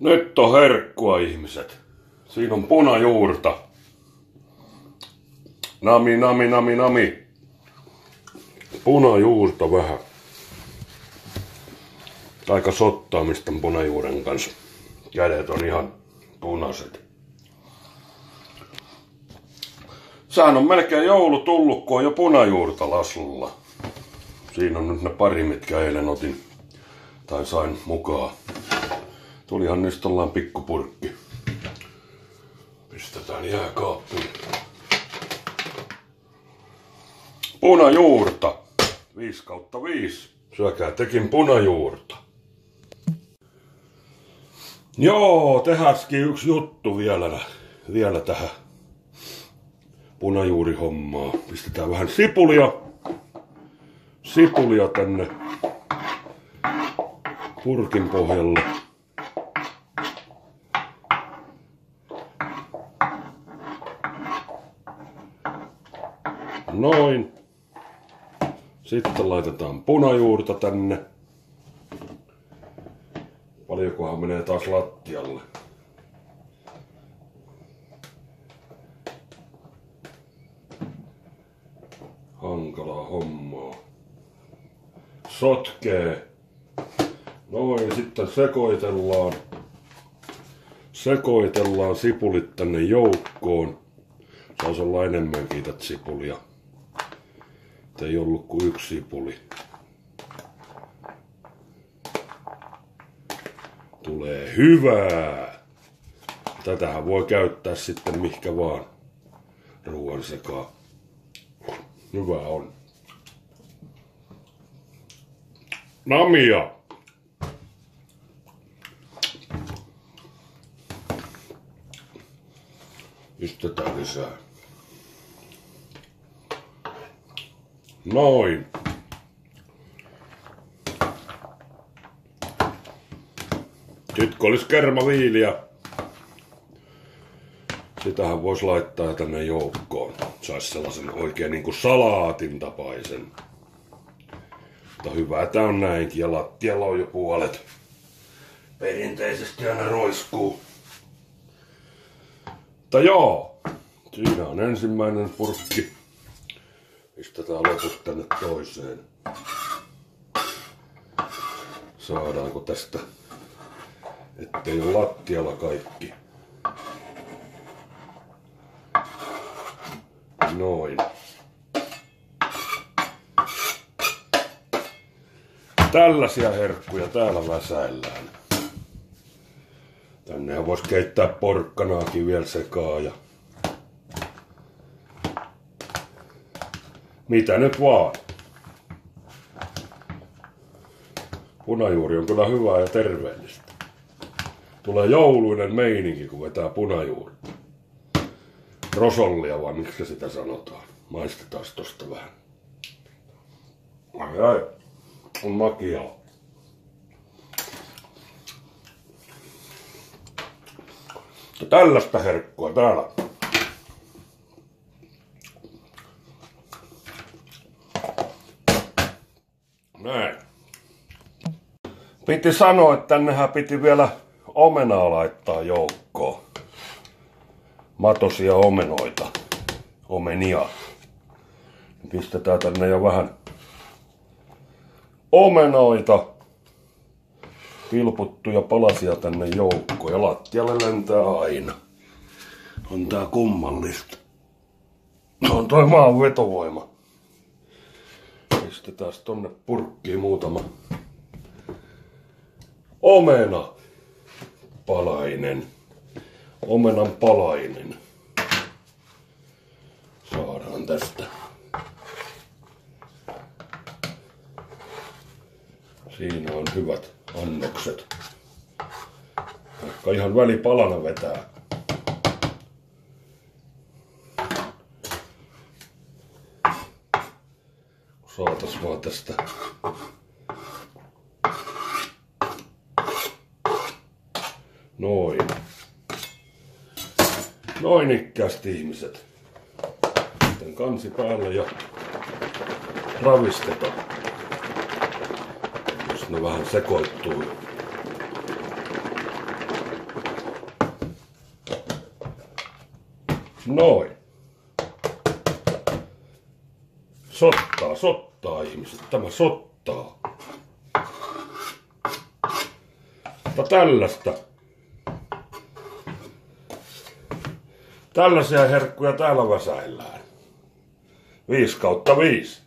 Nyt on herkkua ihmiset. Siinä on punajuurta. Nami, nami, nami, nami. Punajuurta vähän. Aika sottaamista punajuuren kanssa. Kädet on ihan punaiset. Sehän on melkein joulu tullut, kun on jo punajuurta Laslulla. Siinä on nyt ne pari, mitkä eilen otin tai sain mukaan. Tulihan niistä tollaan pikkupurkki. Pistetään jääkaappiin. Punajuurta. 5 kautta 5. Syökää tekin punajuurta. Joo, tehäskin yksi juttu vielä, vielä tähän punajuurihommaa. Pistetään vähän sipulia, sipulia tänne purkin pohjalle. Noin. Sitten laitetaan punajuurta tänne. Paljonkohan menee taas lattialle. Hankalaa hommaa. Sotkee. Noin, sitten sekoitellaan. Sekoitellaan sipulit tänne joukkoon. Saisi olla enemmänkin tätä sipulia. Et ei ollut kuin yksi sipuli. Tulee hyvää. Tätähän voi käyttää sitten mihkä vaan ruoan sekaan. Hyvä on. Namia. Pistetään lisää. Noin. Sitten kun olisi kermaviiliä, sitähän voisi laittaa tänne joukkoon. Saisi sellaisen oikein niin kuin salaatin tapaisen. Mutta hyvä tää on näinkin ja lattialla on jo puolet. Perinteisesti aina roiskuu. Mutta joo, siinä on ensimmäinen purkki. Pistetään loput tänne toiseen. Saadaanko tästä, ettei ole lattialla kaikki. Noin. Tällaisia herkkuja täällä väsäillään. Tännehän voisi keittää porkkanaakin vielä sekaa ja mitä nyt vaan. Punajuuri on kyllä hyvää ja terveellistä. Tulee jouluinen meininki, kun vetää punajuuri. Rosollia vai miksi sitä sanotaan. Maistetaan tosta vähän. Ai ai, on makiaa. Ja tällaista herkkua täällä. Näin. Piti sanoa, että tännehän piti vielä omenaa laittaa joukkoon. Matosia omenoita. Omenia. Pistetään tänne jo vähän omenoita. Pilputtuja palasia tänne joukkoon ja lattialle lentää aina. On tää kummallista. On toi maan vetovoima. Pistetään tonne purkkiin muutama omena palainen. Omenan palainen. Saadaan tästä. Siinä on hyvät annokset. Vaikka ihan välipalana vetää. saatas vaan tästä. Noin. Noin ikkästi ihmiset. Sitten kansi päälle ja ravistetaan. Jos ne vähän sekoittuu. Noin. Sottaa, sottaa sottaa ihmiset. Tämä sottaa. Mutta tällaista. Tällaisia herkkuja täällä väsäillään. 5 kautta 5.